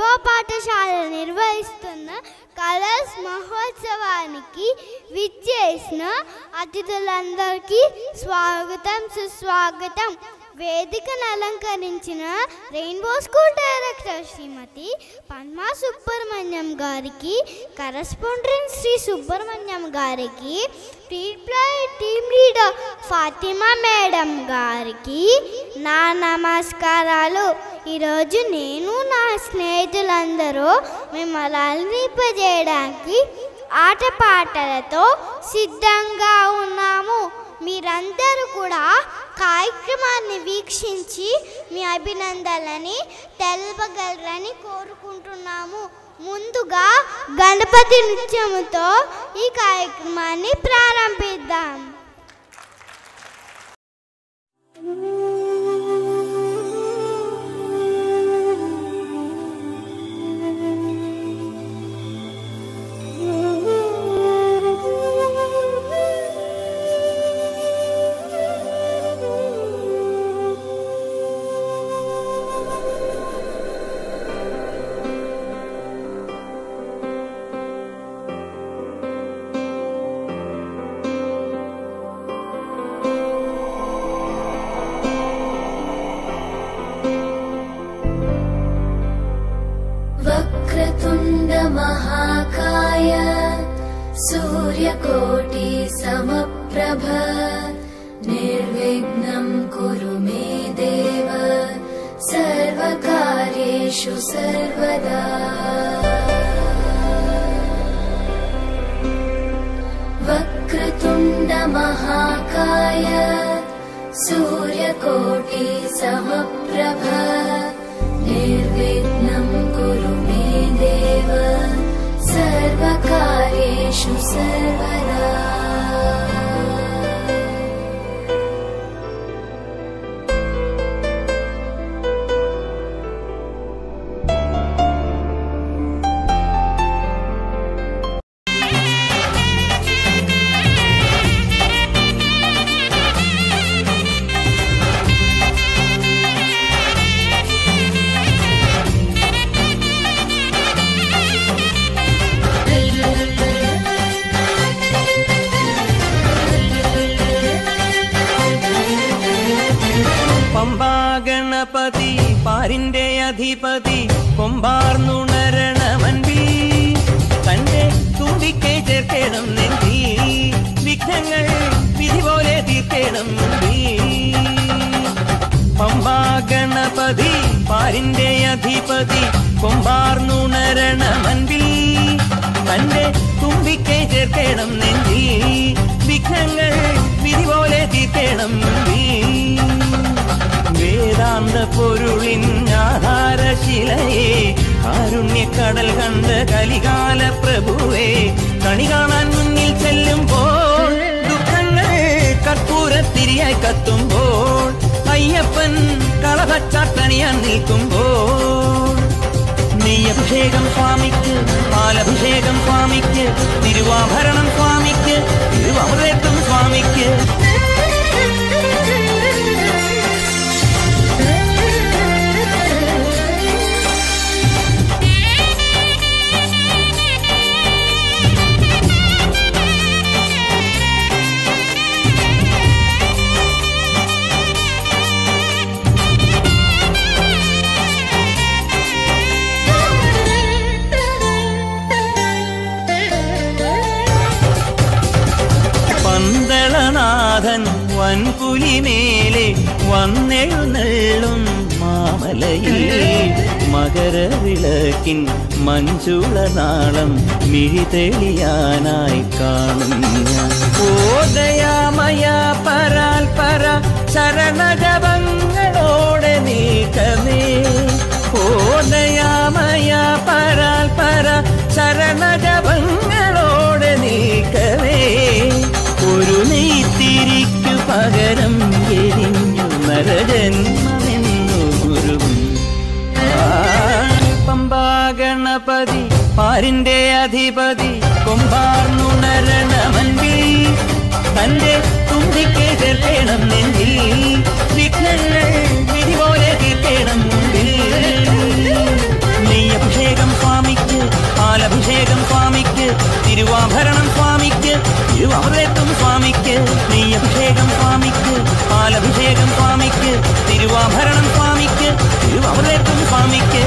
పాఠశాల నిర్వహిస్తున్న కలర్స్ మహోత్సవానికి విచ్చేసిన అతిథులందరికీ స్వాగతం సుస్వాగతం. వేదికను అలంకరించిన rainbow school director Shrimati Padma Subrahmanyam గారికి కరస్పాండెంట్ శ్రీ సుబ్రహ్మణ్యం గారికి Preply team leader Fatima madam గారికి నా నమస్కారాలు ఈరోజు నేను నా స్నేహితులందరూ మిమ్మల్ని అలరింపజేయడానికి ఆటపాటలతో సిద్ధంగా ఉన్నాము మీరందరూ కూడా కార్యక్రమాన్ని వీక్షించి మీ అభినందనలని తెలపగలరని కోరుకుంటున్నాము. ముందుగా గణపతి నృత్యముతో ఈ కార్యక్రమాన్ని ప్రారంభిద్దాం. सूर्यकोटि समप्रभ निर्विघ्नम् कुरु मे देव सर्वकार्येषु सर्वदा। वक्रतुण्डमहाकाय सूर्यकोटि समप्रभ निर्विघ्नम् special servant. ഗണപതി പാരിന്റെ അധിപതി കൊമ്പാർന്നുണരണമൻപി തന്റെ തുമ്പിക്കെ ചേർക്കണം നെന്തി വിഘ്നങ്ങൾ വിധി പോലെ തീർക്കണം പമ്പാ ഗണപതി പാരിന്റെ അധിപതി വീ. തന്റെ തുമ്പിക്കെ ചേർക്കണം നെഞ്ചി വിഘ്നങ്ങൾ വിധി പോലെ തീർക്കണം മുമ്പി വേദാന്ത പൊരുളിൻ ആധാരശിലയെ കാരുണ്യക്കടൽ കണ്ട് കലികാല പ്രഭുവേ കണി കാണാൻ മുന്നിൽ ചെല്ലുമ്പോൾ ദുഃഖങ്ങൾ കർപ്പൂരത്തിരിയായി കത്തുമ്പോൾ അയ്യപ്പൻ കളഭച്ചാട്ടണിയാൻ നിൽക്കുമ്പോൾ. നെയ്യഭിഷേകം സ്വാമിക്ക് പാലഭിഷേകം സ്വാമിക്ക് തിരുവാഭരണം സ്വാമിക്ക് തിരുവമൃതത്വം സ്വാമിക്ക്. പന്തളനാഥൻ വൻപുലിമേലെ വന്നെഴുന്നള്ളും മാമലയിൽ. മകരവിളക്കിൻ മഞ്ചുളനാളം മിഴിതെളിയാനായി കാണും ഓദയാമയ പരാൽ പര ശരണജപങ്ങളോടെ നീക്കമേ ഓദയാമയ പരാൽ പര ശരണജപങ്ങളോടെ എരിഞ്ഞു നരജന്മമെന്നു ഗുരുവും പമ്പാ ഗണപതി പാരിന്റെ അധിപതി കൊമ്പാർന്നുണരണമൻപി തന്റെ തുമ്പിക്കേ ചേർക്കണം നെഞ്ചിൽ വിഘ്നങ്ങൾ പാലഭിഷേകം സ്വാമിക്ക് തിരുവാഭരണം സ്വാമിക്ക് തിരുവമൃതത്വം സ്വാമിക്ക് നെയ്യഭിഷേകം സ്വാമിക്ക് പാലഭിഷേകം സ്വാമിക്ക് തിരുവാഭരണം സ്വാമിക്ക് തിരുവമൃതത്വം സ്വാമിക്ക്.